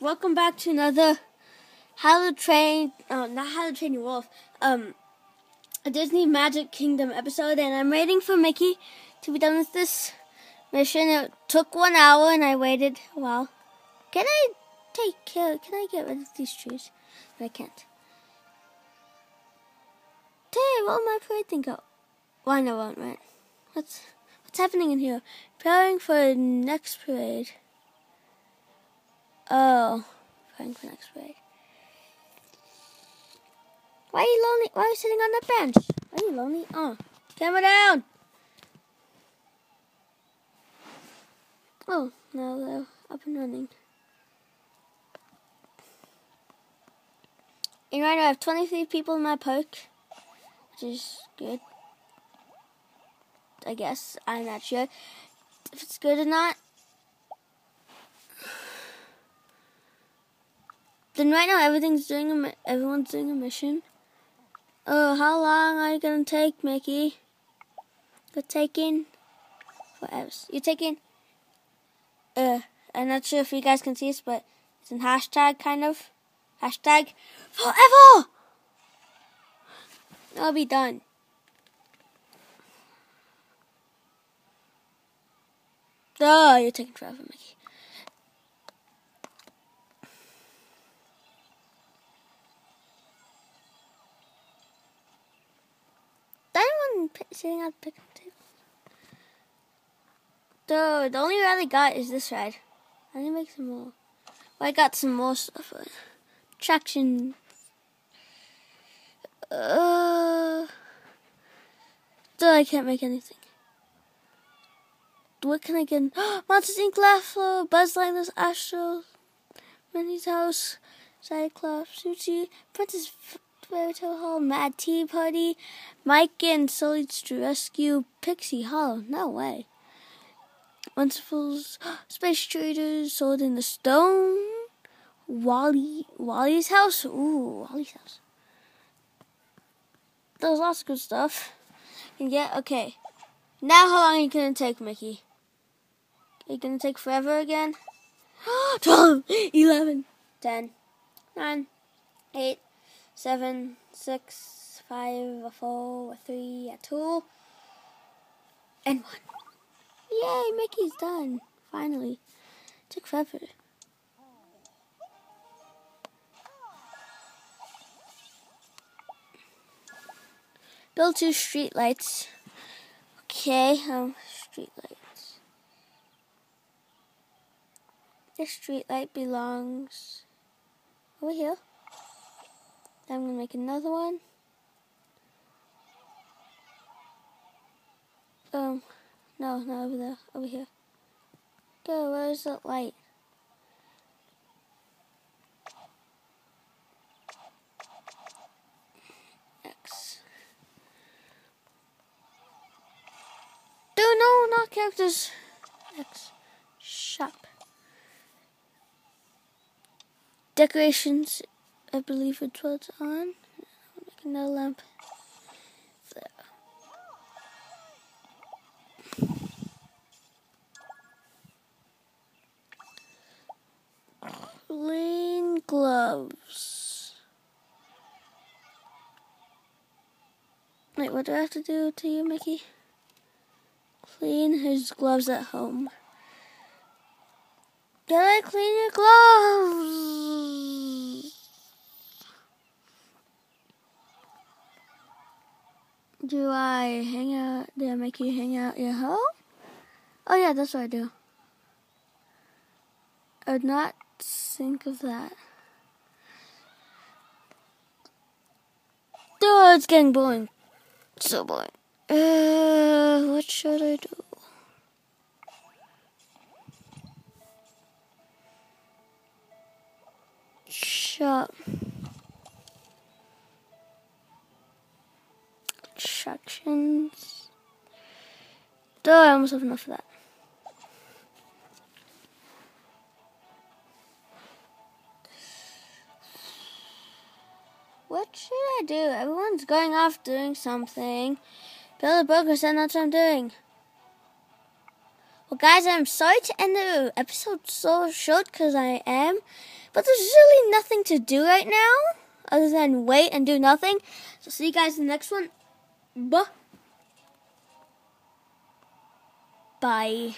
welcome back to another How to Train, oh, not How to Train Your Wolf, um, a Disney Magic Kingdom episode, and I'm waiting for Mickey to be done with this mission. It took one hour, and I waited a while. Can I take care, can I get rid of these trees? I can't. Hey, where my parade thing go? Why no one right? What's what's happening in here? Preparing for the next parade. Oh, preparing for next parade. Why are you lonely? Why are you sitting on the bench? Are you lonely? Oh, camera down. Oh, now they're up and running. And right now I have 23 people in my poke, which is good. I guess. I'm not sure if it's good or not. Then right now everything's doing a everyone's doing a mission. Oh, how long are you gonna take, Mickey? You're taking forever. You're taking. Uh, I'm not sure if you guys can see this, but it's in hashtag kind of hashtag forever. I'll be done. Oh, you're taking forever, Mickey. Sitting at the picnic table? Dude, the only ride I got is this ride. I need to make some more. Well, I got some more stuff. Traction uh, dude, I can't make anything. What can I get? Monsters Inc. Laughter, Buzz Lightyear's Astro, Minnie's House, Cyclops, Sushi, Princess Tale Hall, Mad Tea Party, Mike and Sulley's to Rescue, Pixie Hollow. No way. Wonderful's Space Traders, Sword in the Stone, Wally, Wally's House. Ooh, Wally's House there's lots of good stuff. And yeah, okay. Now how long are you gonna take, Mickey? Are you gonna take forever again? 12, 11, 10, 9, 8, 7, 6, 5, 4, 3, a 2, and 1. Yay, Mickey's done. Finally. took forever. Build two street lights. Okay, um, street lights. This street light belongs over here. Then I'm gonna make another one. Um, no, not over there, over here. Go, where's that light? X. Dude, no, not characters X shop. Decorations, I believe it's what's on. Make another lamp. There. Clean gloves. Wait, what do I have to do to you, Mickey? Clean his gloves at home. Did I clean your gloves? Do I hang out? Did I make you hang out your home? Oh yeah, that's what I do. I would not think of that. Oh, it's getting boring. So boring. Uh, what should I do? Instructions. Duh, I almost have enough of that. What should I do? Everyone's going off doing something. Build a burger, said that's what I'm doing. Well, guys, I'm sorry to end the episode so short because I am, But there's really nothing to do right now other than wait and do nothing. So see you guys in the next one. Bye.